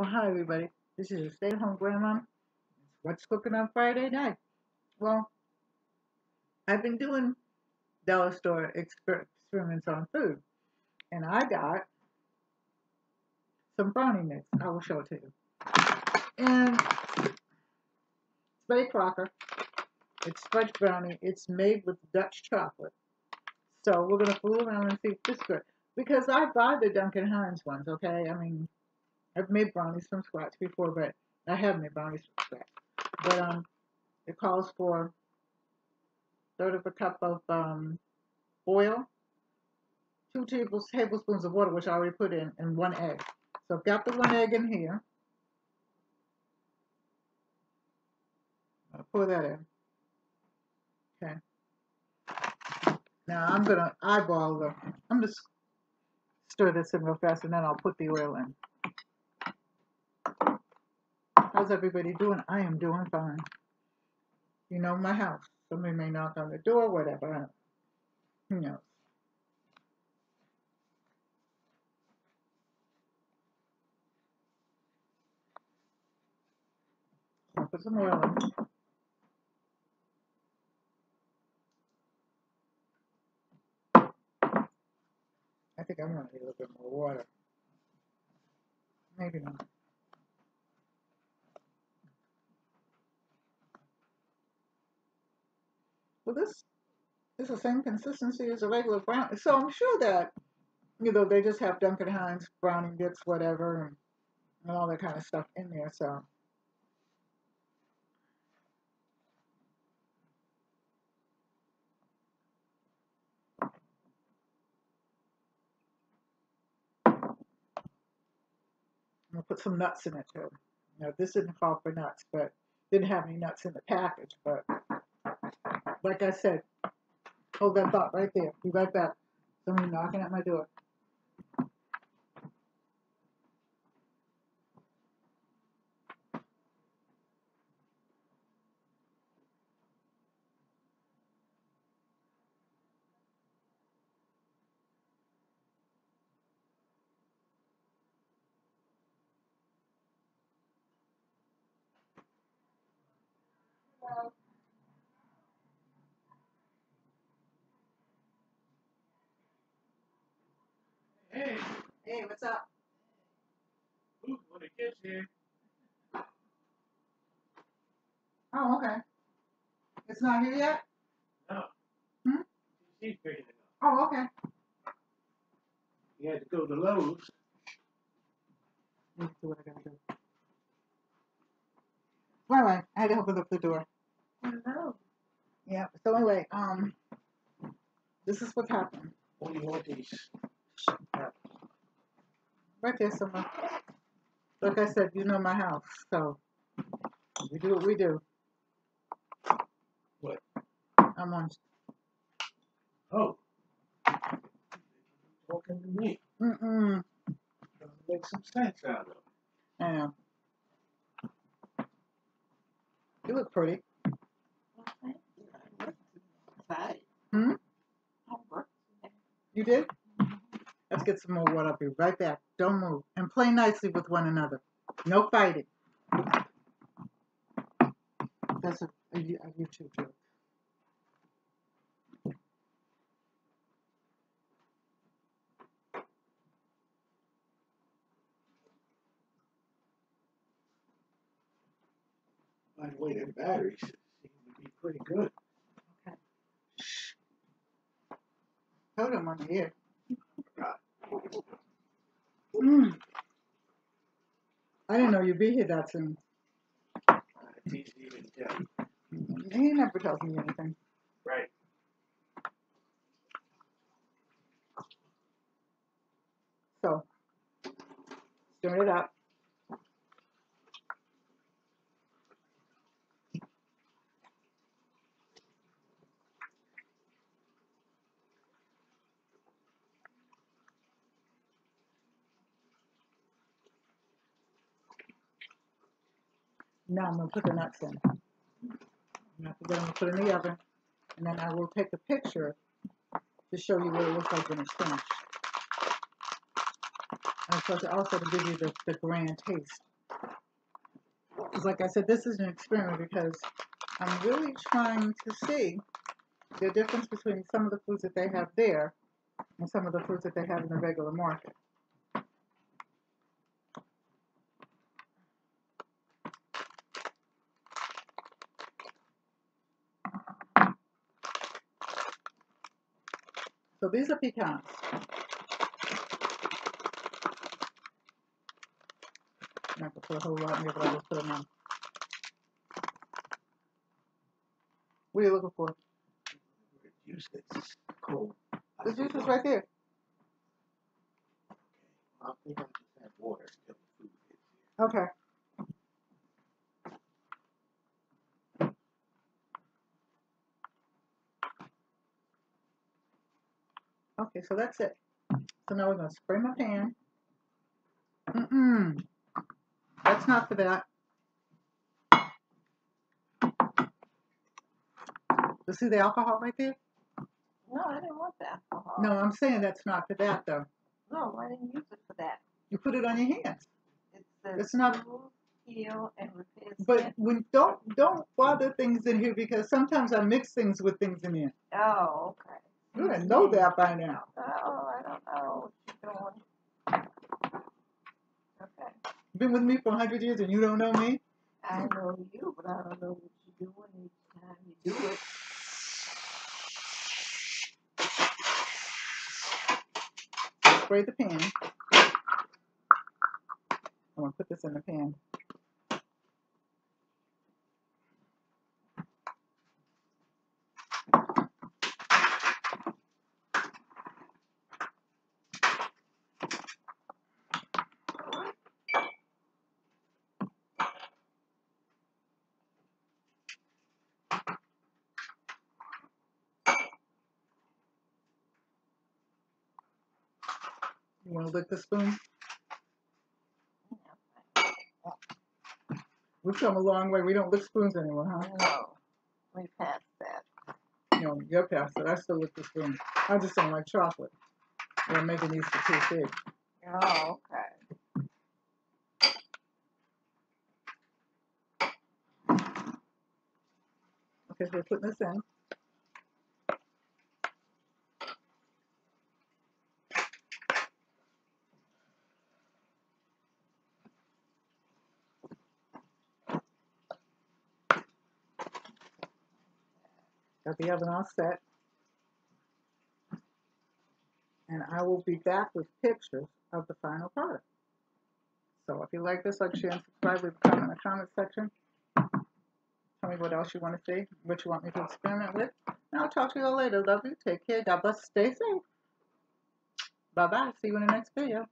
Well, hi everybody. This is a stay-at-home grandma. What's cooking on Friday night? Well, I've been doing dollar store experiments on food, and I got some brownie mix. I will show it to you. And it's Betty Crocker. It's fudge brownie. It's made with Dutch chocolate. So we're gonna fool around and see if this is good. Because I buy the Duncan Hines ones, okay? I mean, I've made brownies from scratch before, but I have made brownies from scratch. But um, it calls for third of a cup of um, oil, two tables, tablespoons of water, which I already put in, and one egg. So I've got the one egg in here. I'll pour that in. Okay. Now I'm gonna eyeball the. I'm just stir this in real fast, and then I'll put the oil in. How's everybody doing? I am doing fine. You know my house. Somebody may knock on the door, whatever. Who knows? Put some oil in. I think I'm gonna need a little bit more water. Maybe not. Well, this is the same consistency as a regular brownie. So I'm sure that, you know, they just have Duncan Hines brownie bits, whatever, and, and all that kind of stuff in there. So I'm gonna put some nuts in it too. Now this didn't call for nuts, but didn't have any nuts in the package. But like I said, hold that thought right there. Be right back. Somebody knocking at my door. Hey, Hey, what's up? who's when it gets here? Oh, okay. It's not here yet? No. Hmm? She's picking it up. Oh, okay. You had to go to Lowe's. Let me see what I gotta do. Well, anyway, I had to open up the door. Hello. Yeah. So anyway, um, this is what's happened. What do you want these? Right there somewhere. Like I said, you know my house, so we do what we do. What? I'm on. Oh. Talking to me. Mm-mm. Doesn't make some sense out of it. I know. You look pretty. Excited. Hmm? I work. You did? Let's get some more water. I'll be right back. Don't move. And play nicely with one another. No fighting. That's a, a, a YouTube joke. By the way, the batteries seem to be pretty good. Okay. Told him on the ear. Mm. I didn't know you'd be here that soon. It's easy to tell. He never tells me anything. Right. So, stir it up. Now I'm gonna put the nuts in. And I'm gonna put it in the oven, and then I will take a picture to show you what it looks like when it's finished. And of course, also to give you the, the grand taste Because like I said, this is an experiment because I'm really trying to see the difference between some of the foods that they have there and some of the foods that they have in the regular market. So these are pecans. I'm not gonna put a whole lot in here, but I'll just put them on. What are you looking for? Juice that's cold. The juice is right there. I think I just have water until the food gets here. Okay. Okay, so that's it. So now we're gonna spray my pan. Mm-mm. That's not for that. You see the alcohol right there? No, I didn't want the alcohol. No, I'm saying that's not for that though. No, I didn't use it for that. You put it on your hands. It says It's not- heal, and repair But when don't don't bother things in here because sometimes I mix things with things in here. Oh, okay. You didn't know that by now. Oh, I don't know what you're doing. Okay. Been with me for a hundred years and you don't know me? I know you, but I don't know what you're doing each time you do it. Spray the pan. I'm gonna put this in the pan. You wanna lick the spoon? We've come a long way. We don't lick spoons anymore, huh? No, we passed that. You know, you're past it. I still lick the spoon. I just don't like chocolate. They're making these for too big. Oh, okay. Okay, so we're putting this in. Got the oven all set. And I will be back with pictures of the final product. So if you like this, like, share, and subscribe, leave a comment in the comment section. Tell me what else you want to see, what you want me to experiment with. And I'll talk to you all later. Love you. Take care. God bless. Stay safe. Bye bye. See you in the next video.